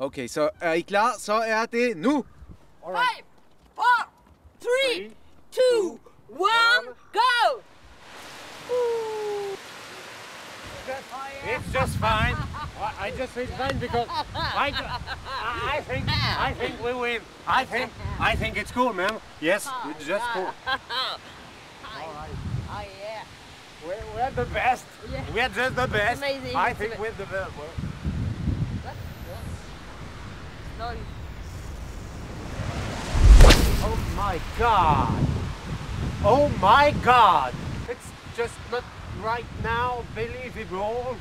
Okay, så er I klar? Så er det nu! Five, four, three, two, one, go! It's just fine. I, I just it's fine because I, I think I think we win. I think I think it's cool, man. Yes, it's just cool. Oh yeah. We're, we're the best. Yeah. We're just the best. amazing. I think we're the best. Oh my god! Oh my god! It's just not right now believable.